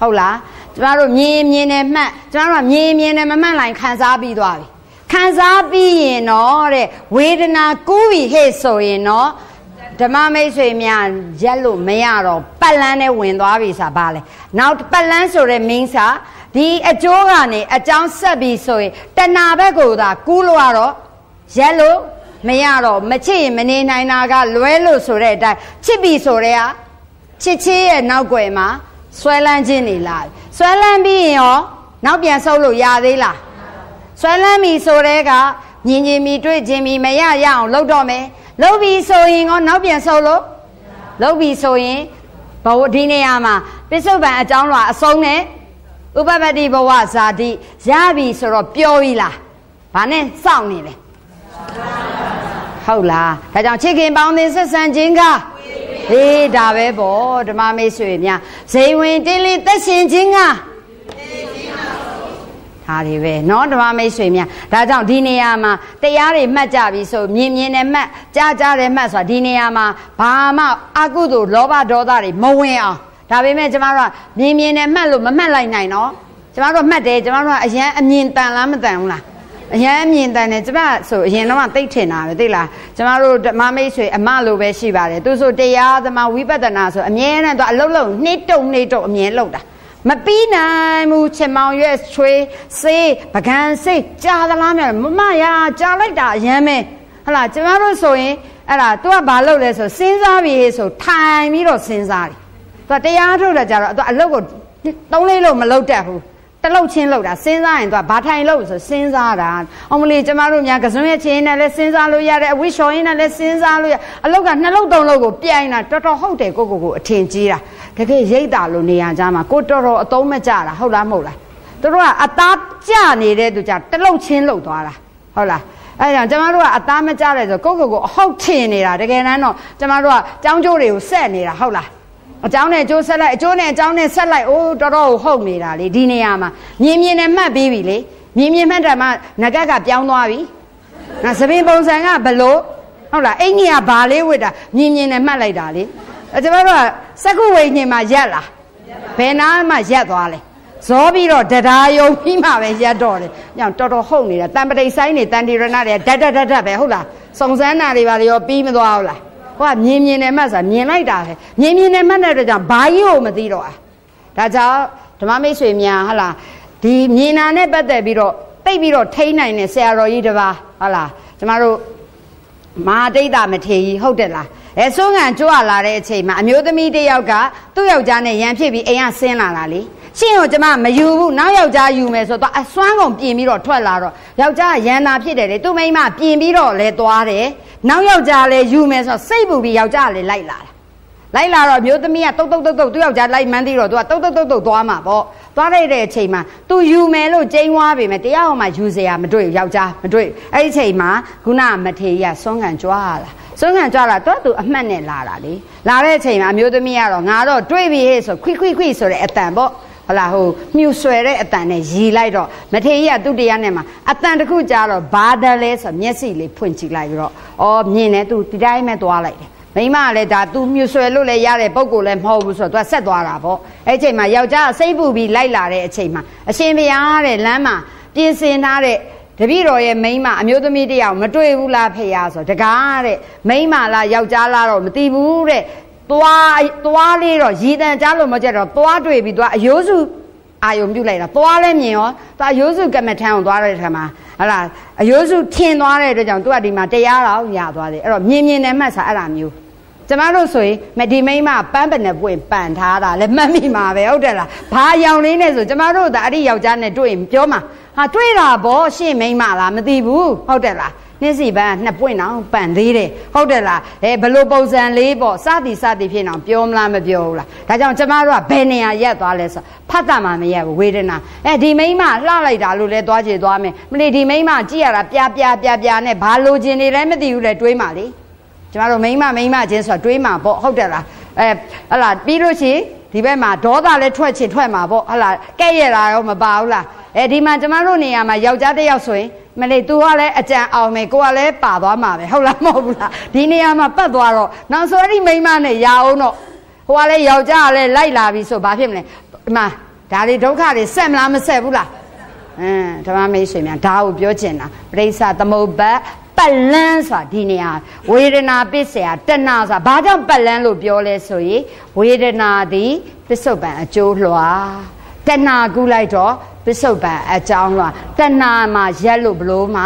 ဟုတ်လားကျမတို့မြင်မြင်တယ်မှတ်ကျမတို့ကမြင်မြင်တယ်မမှတ်လိုက်ခံစားပြီးသွားပြီခံစားပြီးရင်တော့တဲ့ဝေဒနာကူးပြီဟဲ့ဆိုရင်တော့ ဓမ္မမိတ်ဆွေများရက်လို့မရတော့ပတ်လန်းနဲ့ဝင်သွားပြီဆိုတာဘာလဲနောက်ပတ်လန်းဆိုတဲ့မင်းစာဒီအကျိုးကနေအကြောင်းဆက်ပြီးဆိုရင်တဏှာဘက်ကိုသာကူးလို့ရတော့ရက်လို့မရတော့မချစ်ရင်မနေနိုင်တာကလွဲလို့ဆိုတဲ့အတိုင်းချစ်ပြီဆိုတဲ့ကချစ်ချင်းရဲ့နောက်ွယ်မှာဆွဲလန်းခြင်းနေလာဆွဲလန်းပြီးရင်ရောနောက်ပြန်ဆုပ်လို့ရသေးလားဆွဲလန်းပြီဆိုတဲ့ကမြင်ချင်းမီတွေ့ချင်းမီမရရအောင်လုပ်တော့မယ် လုပ်ပြီဆိုရင်ကောနောက်ပြန်ဆုပ်လို့လုပ်ပြီဆိုရင်ဘဝဒီနေရာမှာပစ္စုပန်အကြောင်းလွာအဆုံးနဲ့ဥပပတ္တိဘဝဇာတိရပြီဆိုတော့ပျော်ပြီလားဘာနဲ့စောင့်နေလဲဟုတ်လားဒါကြောင့်ချစ်ခင်ပေါင်းသင်းဆက်ဆံခြင်းကဟေးဒါပဲပေါ့ဓမ္မမိတ်ဆွေများဇိဝင်တင်းလေးသက်ရှင်ခြင်းက ဟာဒီပဲเนาะဓမ္မမိတ်ဆွေများဒါကြောင့်ဒီနေရာမှာတရားတွေမှတ်ကြပြီဆိုမြင်မြင်နဲ့မှတ်ကြားကြားတယ်မှတ်ဆိုတာဒီနေရာမှာဘာမှအကုသိုလ်လောဘဒေါသတွေမဝင်အောင်ဒါပေမဲ့ကျမတို့ကမြင်မြင်နဲ့မှတ်လို့မမှတ်လိုက်နိုင်တော့ကျမတို့မှတ်တယ်ကျမတို့ကအရန်အမြင်တန်လားမတန်ဘူးလား အရန်မြင်တန်တယ်ကျမဆိုအရင်တော့သိထင်တာပဲသိလားကျမတို့ဓမ္မမိတ်ဆွေအမလိုပဲရှိပါတယ်သူဆိုတရားသမားဝိပဿနာဆိုအမြဲတမ်းသူအလုံးလုံးနှိတုံနှိတုံအမြဲလောက်တာ မပြီးနိုင်ဘူးချင်မောင်ရွက်ချွေးစေးပကံစိတ်ကြာသလားမြမမရာကြာလိုက်တာအရန်ပဲဟလာကျမတို့ဆိုရင်အဲ့ဒါ तू ကဘာလုပ်လဲဆိုစဉ်းစားပြီးဆိုထိုင်ပြီးတော့စဉ်းစားတယ် तू တရားထုတ်တာကြတော့ तू အလုပ်ကိုသုံးလေးလို့မလုပ်တတ်ဘူးတလုတ်ချင်းလောက်တာစဉ်းစားရင်သူကဘာထိုင်လို့ဆိုစဉ်းစားတာအောင်မလီကျမတို့များကစွန်းရဲ့ချင်းနဲ့လည်းစဉ်းစားလို့ရတယ်အဝိရှော်ရင်းနဲ့လည်းစဉ်းစားလို့ရအလုတ်ကနှစ်လုတ်သုံးလုတ်ကိုပြိုင်တာတော်တော်ဟုတ်တယ်ကိုကိုကိုအထင်ကြီးတာ တကယ်ရိတ်တာလို့နေရာကြမှာကိုတော်တော်အသုံးမကျတာဟုတ်လားမဟုတ်လားသူတို့ကအသားကျနေတဲ့သူကြတလုတ်ချင်းလောက်သွားတာဟုတ်လားအဲဒါကျမတို့ကအသားမကျတဲ့ဆိုကိုကိုကိုအဟုတ်ထင်နေတာတကယ်တမ်းတော့ကျမတို့ကចောင်းကျိုးတွေကိုဆက်နေတာဟုတ်လားအကြောင်းနဲ့အကျိုးဆက်လိုက်အကျိုးနဲ့အကြောင်းနဲ့ဆက်လိုက်အိုးတော်တော်ဟုတ်နေတာလေဒီနေရာမှာမြင်မြင်နဲ့မှတ်ပြီးပြီလေမြင်မြင်မှတ်တယ်မှငကက်ကပြောင်းသွားပြီငါသပင်ပုံစံကဘလို့ဟုတ်လားအိမ်ကြီးကဘာလေးဝစ်တာမြင်မြင်နဲ့မှတ်လိုက်တာလေအဲကျမတို့က စက္ခုဝိညာဉ်မှာရက်လာဘယ်နာမှရက်သွားလဲဇောပြီးတော့တရားယုံပြီးမှပဲရက်တော့တယ်ညောင်တော်တော်ဟုတ်နေတာတန်ပတိဆိုင်နေတန်တီရဏတွေဓာတ်ဓာတ်ဓာတ်ပဲဟုတ်လားစုံစမ်းတာတွေပါလေရောပြီးမသွားဘူးလားဟိုကမြင်မြင်နဲ့မှတ်ဆိုတာမြင်လိုက်တာပဲမြင်မြင်နဲ့မှတ်တဲ့အတွက်ကြောင့်ဘာကြီးကိုမသိတော့อ่ะဒါကြောင့်ဓမ္မမိတ်ဆွေများဟလာဒီမြင်နာနဲ့ပတ်သက်ပြီးတော့တိတ်ပြီးတော့ထိန်းနိုင်တဲ့ဆရာတော်ကြီးတစ်ပါးဟုတ်လားကျမတို့မဟာတိတ်တာမထေကြီးဟုတ်တယ်လား အဲဆုံးငံကြွလာတဲ့အချိန်မှာအမျိုးသမီးတစ်ယောက်ကသူ့ယောက်ျားနဲ့ရန်ဖြစ်ပြီးအိမ်ကဆင်းလာတာလေရှင်းကိုကျမမယူဘူးနောက်ယောက်ျားယူမယ်ဆိုတော့အစွမ်းကုန်ပြင်ပြီးတော့ထွက်လာတော့ယောက်ျားရန်နာဖြစ်တယ်လေသူ့မိန်းမပြင်ပြီးတော့လဲသွားတယ်နောက်ယောက်ျားလဲယူမယ်ဆိုတော့စိတ်ပူပြီးယောက်ျားလည်းလိုက်လာတာ လိုက်လာတော့မျိုးသမီးကတုတ်တုတ်တုတ်တုတ်သူ့ယောက်ျားလိုက်မှန်းသိတော့သူကတုတ်တုတ်တုတ်တုတ်သွားမှာပေါ့သွားလိုက်တဲ့အချိန်မှာသူယူမယ်လို့ကြိမ်းွားပေမဲ့တရားဟောမှာယူစရာမတွေ့ယောက်ျားမတွေ့အဲ့ဒီအချိန်မှာခုနမထေရဆွမ်းခံကြွားလာဆွမ်းခံကြွားလာတော့သူအမှတ်နဲ့လာတာလေလာတဲ့အချိန်မှာမျိုးသမီးကတော့ငါတော့တွေ့ပြီဟဲ့ဆိုခွိခွိခွိဆိုတဲ့အတန်ပေါ့ဟလာဟိုမြူဆွဲတဲ့အတန်နဲ့ရီလိုက်တော့မထေရသူတရားနဲ့မှာအတန်တစ်ခုကြာတော့ဘာတယ်လဲဆိုမျက်စိလေးဖွင့်ကြည့်လိုက်ပြီးတော့အော်မြင်တယ်သူဒီတိုင်းပဲသွားလိုက်တယ် မိမကလည်းဒါ तू မြူဆွဲလို့လည်းရတဲ့ပုံကိုလည်းမဟုတ်ဘူးဆိုတော့ तू ဆက်သွားတာပေါ့အဲ့အချိန်မှာယောက်ျားစိတ်ပူပြီးလိုက်လာတဲ့အချိန်မှာအရှင်ဘုရားတဲ့လမ်းမှာပြင်ဆင်ထားတဲ့တပည့်တော်ရဲ့မိန်းမအမျိုးသမီးတယောက်မတွေ့ဘူးလားဖေရဆိုတကားတဲ့မိန်းမလားယောက်ျားလားတော့မသိဘူးတဲ့သွားသွားလေးတော့ရည်တန်ကြားလို့မကြတော့သွားတွေ့ပြီးသွားအယိုးစုအာယုံပြုတ်လိုက်တာသွားလဲမြင်ရောသွားအယိုးစုကမ္မထံကိုသွားတဲ့ခါမှာဟလာအယိုးစုထင်သွားတဲ့အတွက်ကြောင့်သူကဒီမှာတရားတော်ရသွားတယ်အဲ့တော့မြင်မြင်နဲ့မှတ်စားအဲ့ဒါမျိုး ကျမတို့ဆိုရင်မဒီမိမပန်းပနဲ့ပွင့်ပန်ထားတာလည်းမှတ်မိမှာပဲဟုတ်တယ်လားဘာရောင်လေးနဲ့ဆိုကျမတို့ဒါအဲ့ဒီယောက်ျားနဲ့တွေ့ရင်ပြောမှာဟာတွေ့တာဗောရှင့်မိမလားမသိဘူးဟုတ်တယ်လားနှင်းစီပန်းနှစ်ပွင့်အောင်ပန်သေးတယ်ဟုတ်တယ်လားအဲဘလို့ပုံစံလေးပေါ့စသည်စသည်ဖြစ်အောင်ပြောမလားမပြောဘူးလားဒါကြောင့်ကျမတို့ကဘယ်နေရာရက်သွားလဲဆိုဖတ်တာမှမရက်ဘူးဝေဒနာအဲဒီမိမလှလိုက်တာလို့လဲသွားချေသွားမယ်မလေးဒီမိမကြည့်ရတာပြပြပြပြနဲ့ဘာလိုချင်နေလဲမသိဘူးလဲတွေးမှလေ ကျမတို့မိမမိမချင်းဆိုတာတွေးမှပေါ့ဟုတ်တယ်လားအဲဟလာပြီးလို့ရှိရင်ဒီဘက်မှာဒေါသလည်းထွက်ချင်ထွက်မှာပေါ့ဟလာကဲ့ရတာရောမပါဘူးလားအဲဒီမှာကျမတို့နေရာမှာယောက်ျားတစ်ယောက်ဆိုရင်မလေး तू ကလည်းအကြံအောင်မယ်ကိုကလည်းပါသွားမှာပဲဟုတ်လားမဟုတ်ဘူးလားဒီနေရာမှာပတ်သွားတော့နောက်ဆိုအဲ့ဒီမိန်းမနဲ့ရအောင်တော့ဟိုကလည်းယောက်ျားကလည်းလိုက်လာပြီဆိုဘာဖြစ်မလဲဒီမှာဒါတွေဒုက္ခတွေဆက်မလားမဆက်ဘူးလားအင်းဓမ္မမိတ်ဆွေများဒါကိုပြောချင်တာပရိစ္ဆသမုပ္ပတ် ပတ်လန်းဆိုတာဒီနေရာဝေဒနာပစ္စယတဏဆိုတာဘာကြောင့်ပတ်လန်းလို့ပြောလဲဆိုရင်ဝေဒနာသည်ပစ္စုပန်အကျိုးလွှာတဏကူလိုက်တော့ပစ္စုပန်အကြောင်းကတဏှာမှာရက်လို့ဘလို့မှ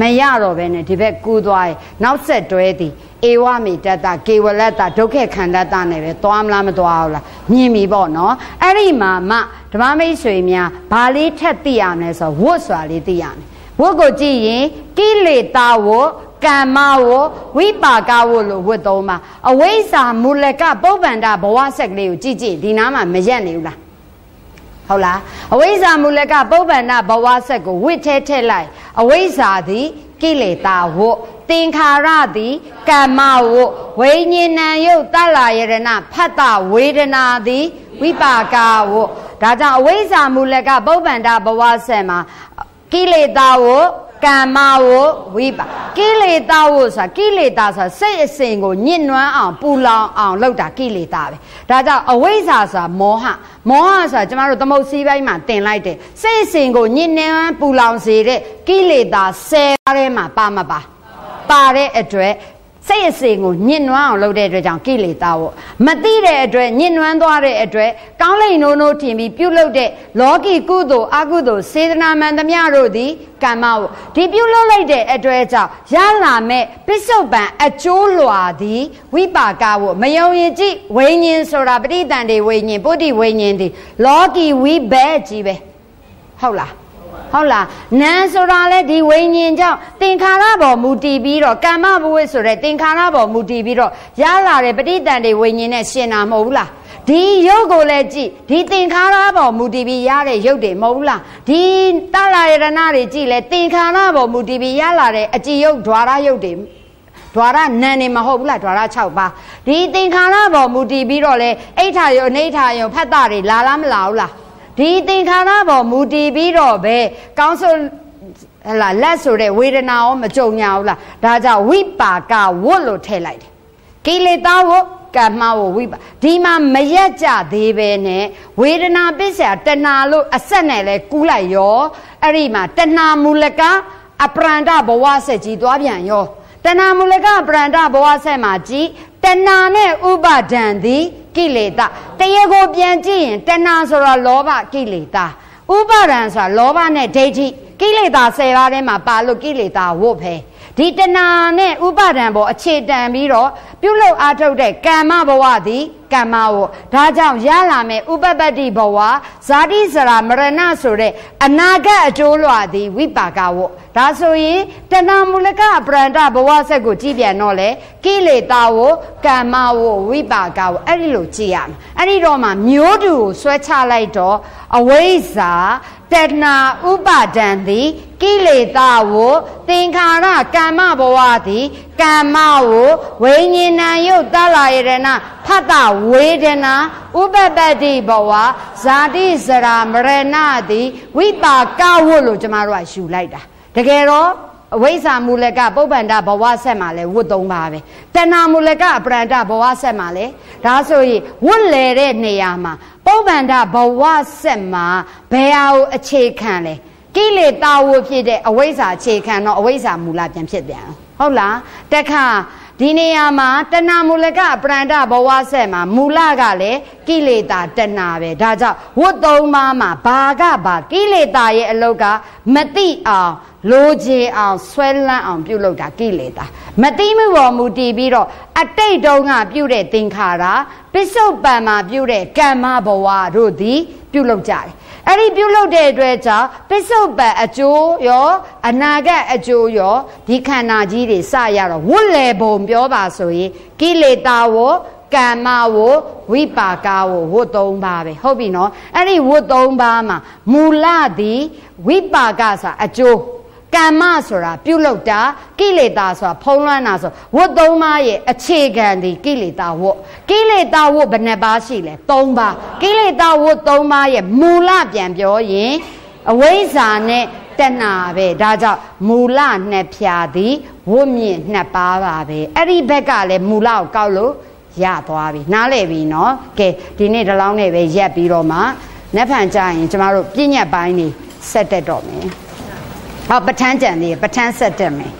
မရတော့ဘဲနဲ့ဒီဘက်ကူးသွားရင်နောက်ဆက်တွဲသည်ဧဝမေတ္တကေဝလတ္တဒုက္ခခန္ဓတ္တနဲ့ပဲသွားမလားမသွားဘူးလားမြင်ပြီပေါ့နော်အဲ့ဒီမှာမှဓမ္မမိတ်ဆွေများဘာလေးထက်သိရမလဲဆိုဝတ်စွာလေးသိရမယ် ဝတ်ကိုကြည့်ရင်ကိလေသာဝကမ္မဝဝိပါကဝလို့ဝတ်သုံးပါအဝိဇ္ဇာမူလကပုပ္ပန္တဘဝဆက်ကလေးကိုကြည့်ကြည့်ဒီနားမှာမရက်နေဘူးလားဟုတ်လားအဝိဇ္ဇာမူလကပုပ္ပန္နဘဝဆက်ကိုဝိထဲထည့်လိုက်အဝိဇ္ဇာသည်ကိလေသာဝသင်္ခါရသည်ကမ္မဝဝိညာဏံယုတ်တလယရဏဖတ်တဝေဒနာသည်ဝိပါကဝဒါကြောင့်အဝိဇ္ဇာမူလကပုပ္ပန္နဘဝဆက်မှာ ကိလေသာဝကကမ္မဝဝိပါကိလေသာဝဆိုတာကိလေသာဆိုတာစိတ်အစဉ်ကိုညှဉ်းနှွမ်းအောင်ပူလောင်အောင်လုပ်တာကိလေသာပဲဒါကြောင့်အဝိဇ္ဇာဆိုတာမောဟမောဟဆိုတာကျမတို့သမုတ်စည်းပိုင်းမှာတင်လိုက်တယ်စိတ်အစဉ်ကိုညှဉ်းနှွမ်းပူလောင်စေတဲ့ကိလေသာ၁၀ပါးထဲမှာပါမပါပါတဲ့အတွက် စိတ်အစဉ်ကိုညှဉ်းနှွမ်းအောင်လုပ်တဲ့အတွက်ကြောင့်ကိလေသာပေါ့မသိတဲ့အတွက်ညှဉ်းနှွမ်းသွားတဲ့အတွက်ကောင်းလိမ်နိုးနိုးထင်ပြီးပြုလုပ်တဲ့လောကီကုသိုလ်အကုသိုလ်စေတနာမှန်သမျှတို့သည်ကမ္မပေါ့ဒီပြုလုပ်လိုက်တဲ့အတွက်ကြောင့်ရလာမဲ့ပစ္စုပန်အကျိုးလွာသည်ဝိပါကပေါ့မယုံရင်ကြည့်ဝိညာဉ်ဆိုတာပဋိသန္ဓေဝိညာဉ်ပုတ္တိဝိညာဉ်သည်လောကီဝိဘဲကြီးပဲဟုတ်လား ဟုတ်လားနာမ်ဆိုတာလဲဒီဝိညာဉ်ကြောင့်သင်္ခါရပေါ်မူတည်ပြီးတော့ကမ္မဘဝိဆိုတဲ့သင်္ခါရပေါ်မူတည်ပြီးတော့ရလာတဲ့ပဋိတန်တွေဝိညာဉ်နဲ့ရှင်တာမဟုတ်ဘူးလားဒီရုပ်ကိုလည်းကြည့်ဒီသင်္ခါရပေါ်မူတည်ပြီးရတဲ့ရုပ်တွေမဟုတ်လားဒီတလာရဏတွေကြည့်လဲသင်္ခါရပေါ်မူတည်ပြီးရလာတဲ့အကြည်ရုပ်ဓာရရုပ်တွေဒွါရနံနေမဟုတ်ဘူးလားဒွါရ6ပါးဒီသင်္ခါရပေါ်မူတည်ပြီးတော့လဲအိဋ္ဌာယောအနိဋ္ဌာယောဖတ်တာတွေလာလားမလာဘူးလား ဒီသင်္ခါရပေါ်မူတည်ပြီးတော့ပဲကောင်းဆိုဟလာလက်ဆိုတဲ့ဝေဒနာရောမကြုံညာဘူးလားဒါကြောင့်ဝိပါကဝတ်လို့ထည့်လိုက်တယ်ကိလေသာဝတ်ကမ္မဝဝိပါဒီမှာမရက်ကြသေးပဲနဲ့ဝေဒနာပစ္စယတဏှာလို့အဆက်နဲ့လဲကူးလိုက်ရောအဲ့ဒီမှာတဏှာမူလကအပရန္တဘဝဆက်ကြီးသွားပြန်ရောတဏှာမူလကပရန္တဘဝဆက်မှာကြည် တဏှာနဲ့ဥပါဒံသည်ကိလေသာတရေကိုပြန်ကြည့်ရင်တဏှာဆိုတာလောဘကိလေသာဥပါဒံဆိုတာလောဘနဲ့ဒိဋ္ဌိကိလေသာ၁၀ပါးထဲမှာပါလို့ကိလေသာဝတ်ပဲ ဒီတဏှာနဲ့ဥပါဒံပေါ်အခြေတန်ပြီးတော့ပြုလုပ်အားထုတ်တဲ့ကမ္မဘဝသည်ကမ္မဝဒါကြောင့်ရလာမယ့်ဥပပတ္တိဘဝဇာတိစရာမရဏဆိုတဲ့အနာဂတ်အကျိုးလွှာသည်ဝိပါကဝဒါဆိုရင်တဏမူလကပရန္တဘဝဆက်ကိုကြည်ပြန်တော့လေကိလေသာဝကမ္မဝဝိပါကဝအဲ့ဒီလိုကြည်ရမယ်အဲ့ဒီတော့မှမျိုးတူကိုဆွဲချလိုက်တော့အဝိဇ္ဇာ တဏဥပါဒံသည်ကိလေသာဝသင်္ခါရကမ္မဘဝသည်ကမ္မဝဝိညာဏယုတ်တလာယရဏဖတ်တာဝေဒနာဥပပတ္တိဘဝဇာတိစရာမရဏသည်ဝိပါကဝတ်လို့ကျမတို့ကယူလိုက်တာတကယ်တော့ အဝိဇ္ဇာမူလကပုပ္ပန္တဘဝဆက်မှာလဲဝတ်သုံးပါပဲတဏမူလကပရန္တဘဝဆက်မှာလဲဒါဆိုရင်ဝတ်လေတဲ့နေရာမှာပုပ္ပန္တဘဝဆက်မှာဘယ်ဟာကိုအခြေခံလဲကိလေသာဝဖြစ်တဲ့အဝိဇ္ဇာအခြေခံတော့အဝိဇ္ဇာမူလပြန်ဖြစ်ပြန်ဟုတ်လားတခါ ဒီနေရာမှာတဏမူလကပရန္တဘဝဆက်မှာမူလကလည်းကိလေသာတဏပဲဒါကြောင့်ဝတ်သုံးပါးမှာဘာကဘာကိလေသာရဲ့အလုတ်ကမတိအောင်လိုချင်အောင်ဆွဲလန်းအောင်ပြုလုပ်တာကိလေသာမတိမှုပေါ်မူတည်ပြီးတော့အတိတ်တုန်းကပြုတဲ့သင်္ခါရပစ္စုပန်မှာပြုတဲ့ကမ္မဘဝတို့သည် ပြုလုပ်ကြတယ် အဲ့ဒီပြုလုပ်တဲ့အတွက်ကြောင့်ပစ္စုပန်အကျိုးရောအနာဂတ်အကျိုးရောဒီခန္ဓာကြီးတွေစရတော့ဝတ်လေပုံပြောပါဆိုရင်ကိလေသာဝကမ္မဝဝိပါကဝဝတ်သုံးပါပဲဟုတ်ပြီနော်အဲ့ဒီဝတ်သုံးပါမှာမူလသည်ဝိပါကဆိုအကျိုး ကမ္မဆိုတာပြုလုပ်တာကိလေသာဆိုတာဖုံးလွှမ်းတာဆိုဝတ်သုံးပါးရဲ့အခြေခံဒီကိလေသာဝတ်ကိလေသာဝတ်ဘယ်နှပါးရှိလဲ၃ပါးကိလေသာဝတ်၃ပါးရဲ့မူလပြန်ပြောရင်အဝိဇ္ဇာနဲ့တဏှာပဲဒါကြောင့်မူလနှစ်ဖြာသည်ဝတ်မြင့်နှစ်ပါးပါပဲအဲ့ဒီဘက်ကလည်းမူလကိုကောက်လို့ရသွားပြီနားလည်ပြီနော်ကဲဒီနေ့ဒီလောက်နဲ့ပဲရက်ပြီးတော့မှနက်ဖန်ကြရင်ကျမတို့ပြည့်ညက်ပိုင်းနေဆက်တက်တော့မယ် ဟောပဋ္ဌာန်းကြံသေးပဋ္ဌာန်းဆက်တက်မယ်